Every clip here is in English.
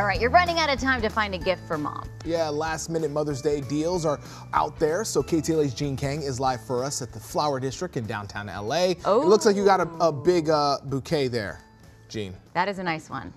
All right, you're running out of time to find a gift for mom. Yeah, last minute Mother's Day deals are out there. So KTLA's Gene Kang is live for us at the Flower District in downtown LA. Oh. It looks like you got a, a big uh, bouquet there, Gene. That is a nice one.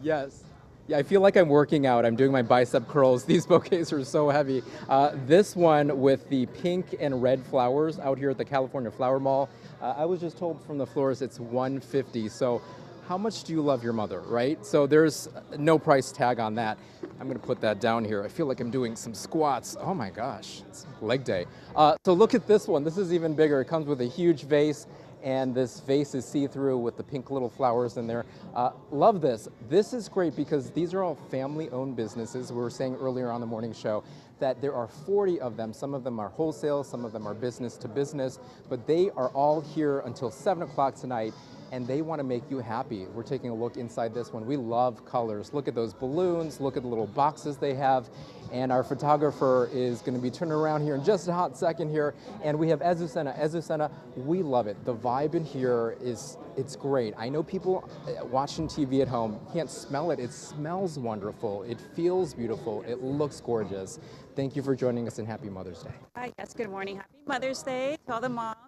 Yes. Yeah, I feel like I'm working out. I'm doing my bicep curls. These bouquets are so heavy. Uh, this one with the pink and red flowers out here at the California Flower Mall. Uh, I was just told from the florist it's 150. So how much do you love your mother, right? So there's no price tag on that. I'm gonna put that down here. I feel like I'm doing some squats. Oh my gosh, it's leg day. Uh, so look at this one. This is even bigger. It comes with a huge vase and this vase is see-through with the pink little flowers in there. Uh, love this. This is great because these are all family-owned businesses. We were saying earlier on the morning show that there are 40 of them. Some of them are wholesale, some of them are business to business, but they are all here until 7 o'clock tonight and they want to make you happy. We're taking a look inside this one. We love colors. Look at those balloons, look at the little boxes they have. And our photographer is going to be turning around here in just a hot second here. And we have Azucena. Azucena, we love it. The vibe in here is, it's great. I know people uh, watching TV at home can't smell it. It smells wonderful. It feels beautiful. It looks gorgeous. Thank you for joining us and happy Mother's Day. Hi, yes, good morning. Happy Mother's Day to all the moms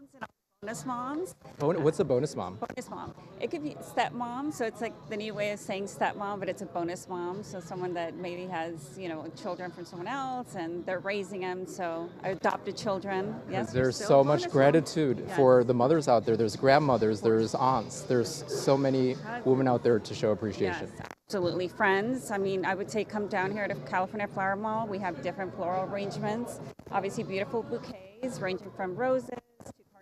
bonus moms. Bon- What's a bonus mom? Bonus mom. It could be stepmom, so it's like the new way of saying stepmom, but it's a bonus mom. So someone that maybe has, you know, children from someone else and they're raising them. So adopted children. Yes. There's so much gratitude Yes. for the mothers out there. There's grandmothers, there's aunts, there's so many women out there to show appreciation. Yes, absolutely. Friends. I mean, I would say come down here to California Flower Mall. We have different floral arrangements. Obviously, beautiful bouquets ranging from roses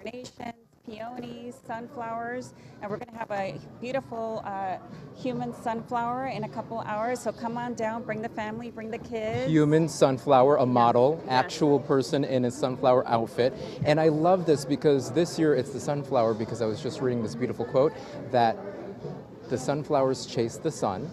carnations, peonies, sunflowers, and we're going to have a beautiful uh, human sunflower in a couple hours. So come on down, bring the family, bring the kids. Human sunflower, a model, actual person in a sunflower outfit. And I love this because this year it's the sunflower because I was just reading this beautiful quote that the sunflowers chase the sun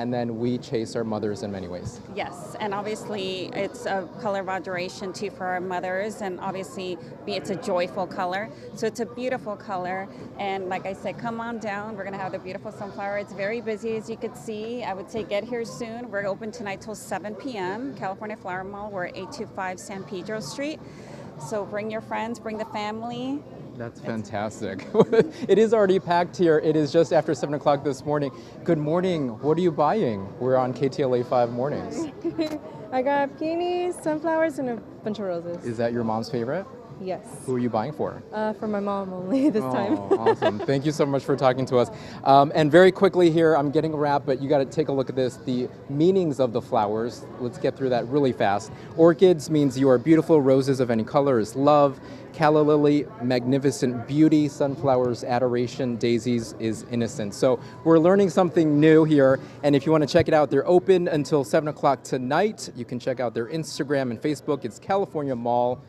and then we chase our mothers in many ways. Yes, and obviously it's a color of adoration too for our mothers, and obviously it's a joyful color. So it's a beautiful color, and like I said, come on down. We're gonna have the beautiful sunflower. It's very busy as you could see. I would say get here soon. We're open tonight till 7 p.m. California Flower Mall. We're at 825 San Pedro Street. So bring your friends, bring the family. That's fantastic. it is already packed here. It is just after 7 o'clock this morning. Good morning. What are you buying? We're on KTLA 5 mornings. I got peonies, sunflowers, and a bunch of roses. Is that your mom's favorite? Yes. Who are you buying for? Uh, for my mom only this time. Oh, awesome. Thank you so much for talking to us. Um, and very quickly here, I'm getting a wrap, but you got to take a look at this the meanings of the flowers. Let's get through that really fast. Orchids means you are beautiful, roses of any color is love. Calla lily, magnificent beauty. Sunflowers, adoration. Daisies is innocent. So we're learning something new here. And if you want to check it out, they're open until 7 o'clock tonight. You can check out their Instagram and Facebook. It's California Mall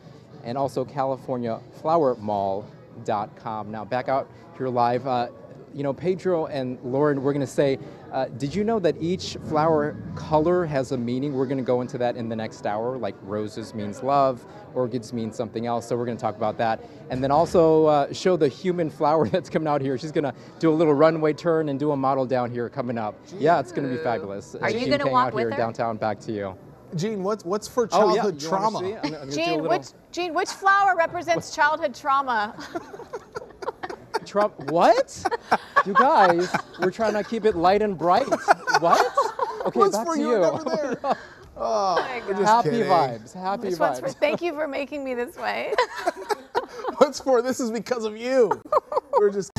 and also CaliforniaFlowerMall.com. Now back out here live. Uh, you know, Pedro and Lauren, we're going to say, uh, did you know that each flower color has a meaning? We're going to go into that in the next hour. Like roses means love, orchids mean something else. So we're going to talk about that, and then also uh, show the human flower that's coming out here. She's going to do a little runway turn and do a model down here coming up. Yeah, it's going to be fabulous. Are you gonna walk out with here her? downtown? Back to you. Gene, what's what's for Oh yeah, childhood trauma? see? I'm I'm gonna do a Gene, little- which Gene, which flower represents childhood trauma? Trump, what? you guys, we're trying to keep it light and bright. What? Okay, What's back for to you you. and over there? Oh, we're oh, oh Happy kidding. vibes. Happy Which one's for? vibes. Thank you for making me this way. What's for? This is because of you. We're just.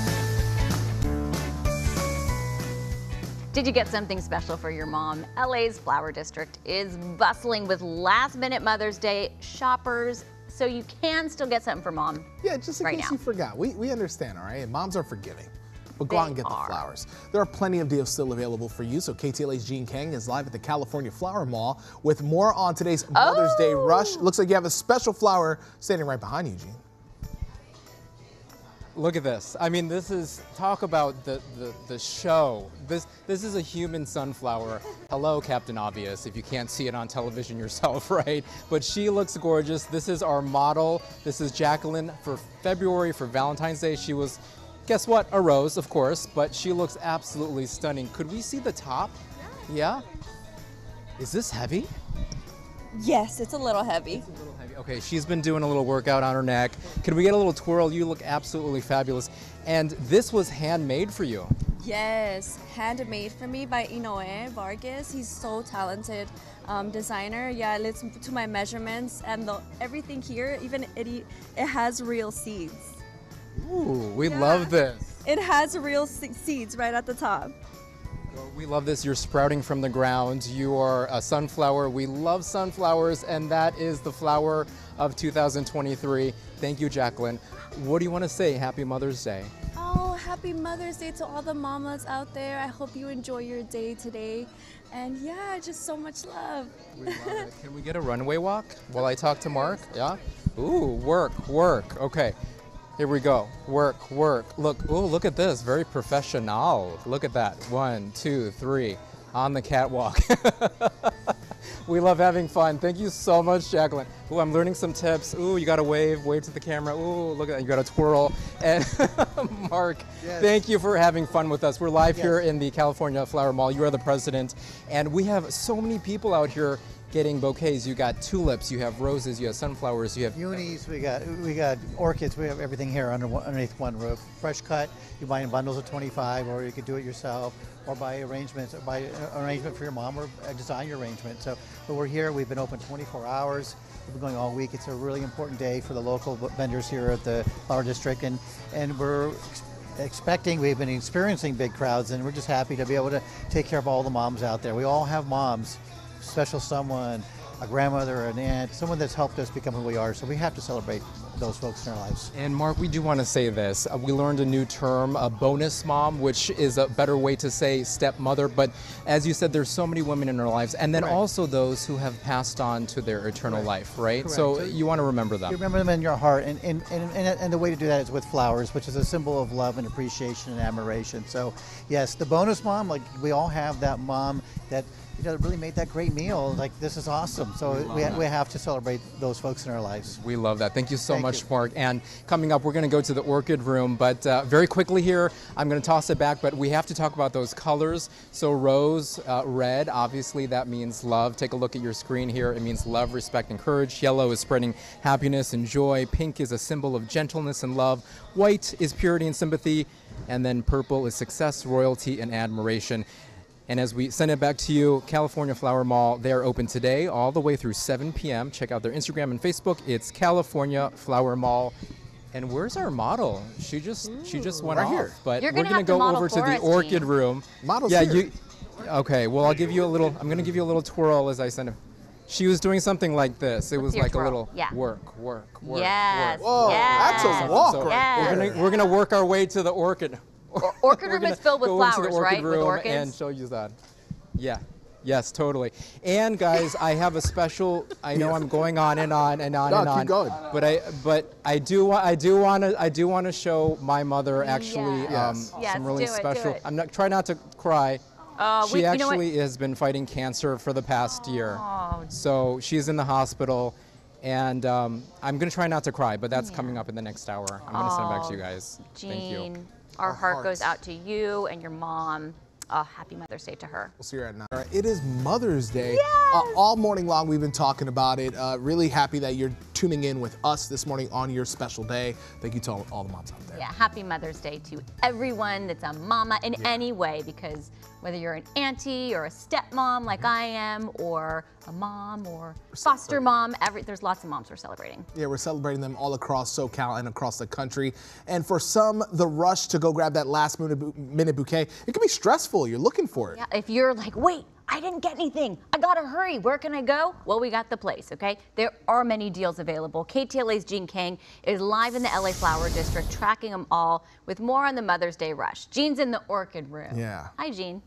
Did you get something special for your mom? LA's Flower District is bustling with last minute Mother's Day shoppers, so you can still get something for mom. Yeah, just in Right case now. you forgot. We, we understand, all right? And moms are forgiving. But go They out and get are. the flowers. There are plenty of deals still available for you. So KTLA's Gene Kang is live at the California Flower Mall with more on today's Mother's Day Oh. rush. Looks like you have a special flower standing right behind you, Gene. Look at this. I mean, this is talk about the, the, the show. This this is a human sunflower. Hello, Captain Obvious, if you can't see it on television yourself, right? But she looks gorgeous. This is our model. This is Jacqueline for February for Valentine's Day. She was guess what? A rose, of course, but she looks absolutely stunning. Could we see the top? Yeah? Is this heavy? Yes, it's a little heavy. Okay, she's been doing a little workout on her neck. Can we get a little twirl? You look absolutely fabulous. And this was handmade for you. Yes, handmade for me by Inoue Vargas. He's so talented um, designer. Yeah, it's to my measurements and the, everything here, even it, it has real seeds. Ooh, we Yeah. love this. It has real se- seeds right at the top. We love this. You're sprouting from the ground. You are a sunflower. We love sunflowers, and that is the flower of 2023. Thank you, Jacqueline. What do you want to say? Happy Mother's Day. Oh, happy Mother's Day to all the mamas out there. I hope you enjoy your day today. And yeah, just so much love. We love it. Can we get a runway walk while I talk to Mark? Yeah? Ooh, work, work. Okay. Here we go. Work, work. Look, ooh, look at this. Very professional. Look at that. One, two, three. On the catwalk. we love having fun. Thank you so much, Jacqueline. Ooh, I'm learning some tips. Ooh, you gotta wave, wave to the camera. Ooh, look at that. You gotta twirl. And Mark, thank you for having fun with us. We're live here in the California Flower Mall. You are the president. And we have so many people out here getting bouquets. You got tulips, you have roses, you have sunflowers, you have Unis, we got we got orchids. We have everything here under one, underneath one roof. Fresh cut. You buy in bundles of 25, or you could do it yourself, or buy arrangements, or buy an arrangement for your mom, or design your arrangement. So, but we're here. We've been open 24 hours. We've been going all week. It's a really important day for the local vendors here at the Flower District, and and we're expecting. We've been experiencing big crowds, and we're just happy to be able to take care of all the moms out there. We all have moms special someone, a grandmother, an aunt, someone that's helped us become who we are. So we have to celebrate those folks in our lives. And Mark, we do want to say this. Uh, we learned a new term, a bonus mom, which is a better way to say stepmother. But as you said, there's so many women in our lives, and then Correct. also those who have passed on to their eternal life, right? So you want to remember them. You remember them in your heart, and, and, and, and, and the way to do that is with flowers, which is a symbol of love and appreciation and admiration. So, yes, the bonus mom, like we all have that mom that you know really made that great meal. Like this is awesome. So we, we have to celebrate those folks in our lives. We love that. Thank you so Thank much, you. Mark. And coming up, we're going to go to the orchid room. But uh, very quickly here, I'm going to toss it back. But we have to talk about those colors. So rose, uh, red, obviously that means love. Take a look at your screen here. It means love, respect, and courage. Yellow is spreading happiness and joy. Pink is a symbol of gentleness and love. White is purity and sympathy. And then purple is success, royalty, and admiration. And as we send it back to you, California Flower Mall, they are open today all the way through 7 p.m. Check out their Instagram and Facebook. It's California Flower Mall. And where's our model? She just she just went right off. here. But You're we're gonna gonna go over to the us, orchid Gene. room. Model's yeah, here. you. Okay, well I'll give you a little. I'm gonna give you a little twirl as I send it. She was doing something like this. It was like twirl? a little Yeah. work, work, work. Yes. work. Whoa, that's a walk So right Yes. we're gonna we're gonna work our way to the orchid. Orchid room is filled with go into the flowers, orchid right? With orchids? And show you that. Yeah. Yes, totally. And guys, I have a special. I know I'm going on and on and on No, and keep on. going. But I, but I do, I do want to, I do want to show my mother actually Yes. um, Yes. Yes, some really do it, do special. it. I'm not try not to cry. Oh, she we- you know actually has been fighting cancer for the past year. Oh. So she's in the hospital. And um, I'm gonna try not to cry, but that's coming up in the next hour. I'm gonna send it back to you guys. Thank you. Our heart goes out to you and your mom. Oh, happy Mother's Day to her. We'll see you at nine. It is Mother's Day. Uh, all morning long, we've been talking about it. Uh, really happy that you're tuning in with us this morning on your special day. Thank you to all, all the moms out there. Yeah, happy Mother's Day to everyone that's a mama in any way because whether you're an auntie or a stepmom like mm-hmm. I am or a mom or foster mom, every there's lots of moms we're celebrating. Yeah, we're celebrating them all across SoCal and across the country. And for some, the rush to go grab that last minute, bouquet, it can be stressful. You're looking for it. Yeah, if you're like, wait, I didn't get anything. I gotta hurry. Where can I go? Well, we got the place, okay? There are many deals available. KTLA's Gene Kang is live in the LA Flower District, tracking them all with more on the Mother's Day rush. Gene's in the orchid room. Yeah. Hi, Gene.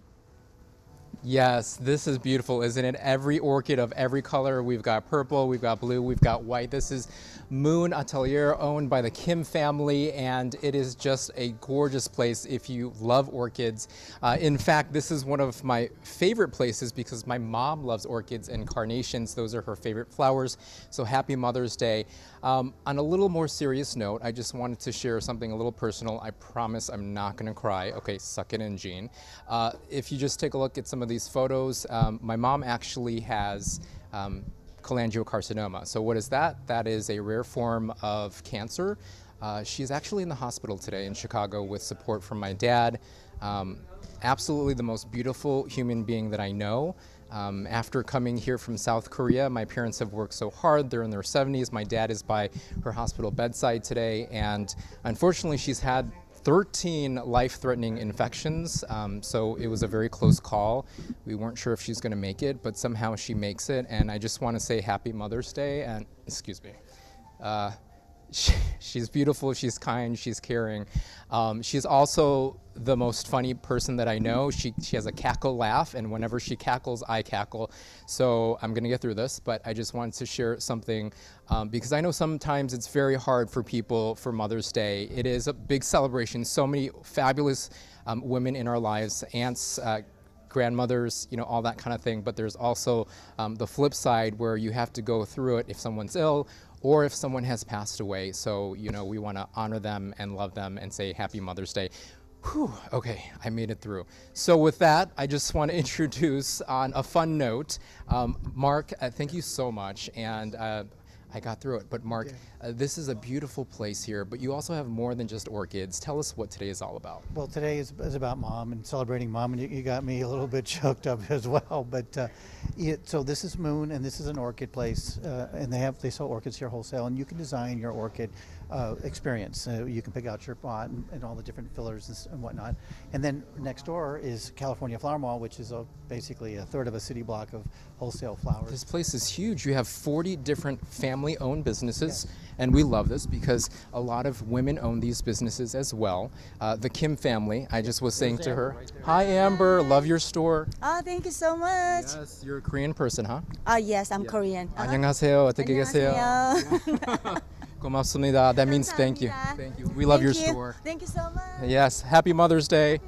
Yes, this is beautiful, isn't it? Every orchid of every color. We've got purple, we've got blue, we've got white. This is Moon Atelier, owned by the Kim family, and it is just a gorgeous place if you love orchids. Uh, in fact, this is one of my favorite places because my mom loves orchids and carnations. Those are her favorite flowers. So happy Mother's Day. Um, on a little more serious note, I just wanted to share something a little personal. I promise I'm not going to cry. Okay, suck it in, Gene. Uh, if you just take a look at some of these these photos. Um, my mom actually has um, cholangiocarcinoma. So what is that? That is a rare form of cancer. Uh, she's actually in the hospital today in Chicago with support from my dad. Um, absolutely the most beautiful human being that I know. Um, after coming here from South Korea, my parents have worked so hard. They're in their 70s. My dad is by her hospital bedside today, and unfortunately, she's had 13 life threatening infections. Um, so it was a very close call. We weren't sure if she's going to make it, but somehow she makes it. And I just want to say Happy Mother's Day. And excuse me. Uh, she, she's beautiful, she's kind, she's caring. Um, she's also the most funny person that I know. She, she has a cackle laugh, and whenever she cackles, I cackle. So I'm gonna get through this, but I just wanted to share something um, because I know sometimes it's very hard for people for Mother's Day. It is a big celebration, so many fabulous um, women in our lives, aunts, uh, grandmothers, you know, all that kind of thing. But there's also um, the flip side where you have to go through it if someone's ill or if someone has passed away. So, you know, we want to honor them and love them and say Happy Mother's Day. Whew, okay, I made it through. So with that, I just want to introduce on a fun note, um, Mark, uh, thank you so much. And uh, I got through it. But Mark, uh, this is a beautiful place here, but you also have more than just orchids. Tell us what today is all about. Well, today is, is about mom and celebrating mom, and you, you got me a little bit choked up as well. But uh, it, so this is Moon, and this is an orchid place, uh, and they have they sell orchids here wholesale, and you can design your orchid uh, experience. Uh, you can pick out your pot and, and all the different fillers and, s- and whatnot. And then next door is California Flower Mall, which is a, basically a third of a city block of wholesale flowers. This place is huge. You have 40 different family owned businesses, and we love this because a lot of women own these businesses as well. Uh, the Kim family, I just was saying to her, Hi, Amber, love your store. Oh, thank you so much. Yes, you're a Korean person, huh? Oh, yes, I'm Korean. Uh, 안녕하세요. 어떻게 계세요? Gomapseumnida. That means thank you. Thank you. We love thank your you. store. Thank you so much. Yes. Happy Mother's Day.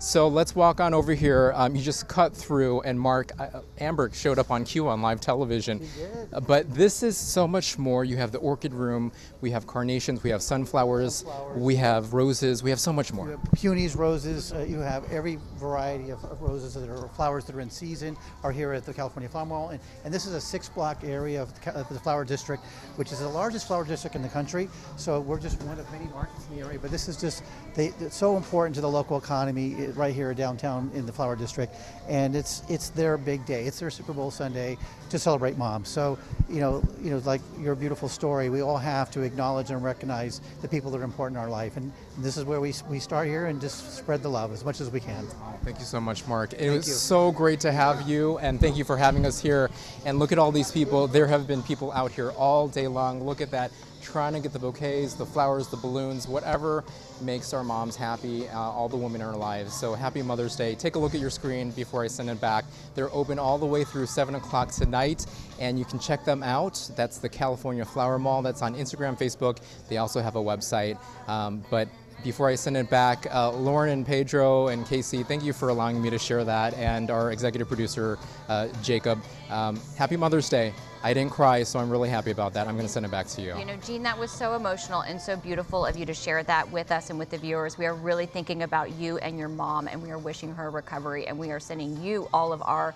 So let's walk on over here. Um, you just cut through, and Mark uh, Amber showed up on cue on live television. Uh, but this is so much more. You have the orchid room, we have carnations, we have sunflowers, we have roses, we have so much You more. have peonies, roses. Uh, you have every variety of, of roses that are flowers that are in season are here at the California Flower Mall, and, and this is a six-block area of the, of the flower district, which is the largest flower district in the country. So we're just one of many markets in the area, but this is just they, it's so important to the local economy right here downtown in the flower district, and it's it's their big day. It's their Super Bowl Sunday to celebrate mom. So you know, you know, like your beautiful story, we all have to acknowledge and recognize the people that are important in our life, and this is where we, we start here and just spread the love as much as we can. Thank you so much, Mark. It was you. so great to have you, and thank you for having us here. And look at all these people. There have been people out here all day long. Look at that, trying to get the bouquets, the flowers, the balloons, whatever makes our moms happy, uh, all the women in our lives. So happy Mother's Day. Take a look at your screen before I send it back. They're open all the way through 7 o'clock tonight, and you can check them out. That's the California Flower Mall. That's on Instagram, Facebook. They also have a website. Um, but before I send it back, uh, Lauren and Pedro and Casey, thank you for allowing me to share that, and our executive producer, uh, Jacob. Um, happy Mother's Day. I didn't cry, so I'm really happy about that. I'm going to send it back to you. You know, Gene, that was so emotional and so beautiful of you to share that with us and with the viewers. We are really thinking about you and your mom, and we are wishing her recovery, and we are sending you all of our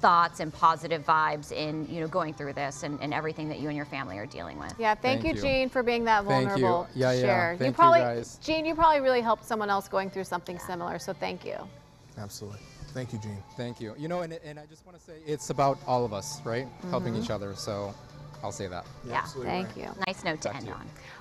thoughts and positive vibes in, you know, going through this and, and everything that you and your family are dealing with. Yeah, thank, Thank you, you. Gene, for being that vulnerable. Thank you. vulnerable. Yeah, yeah. Share. Thank you, probably, guys. Gene, you probably really helped someone else going through something similar. So thank you. Absolutely. Thank you, Gene. Thank you. You know, and, and I just want to say it's about all of us, right? Helping Mm-hmm. each other. So I'll say that. Yeah, absolutely Thank right. you. Nice note to Back to end you. on.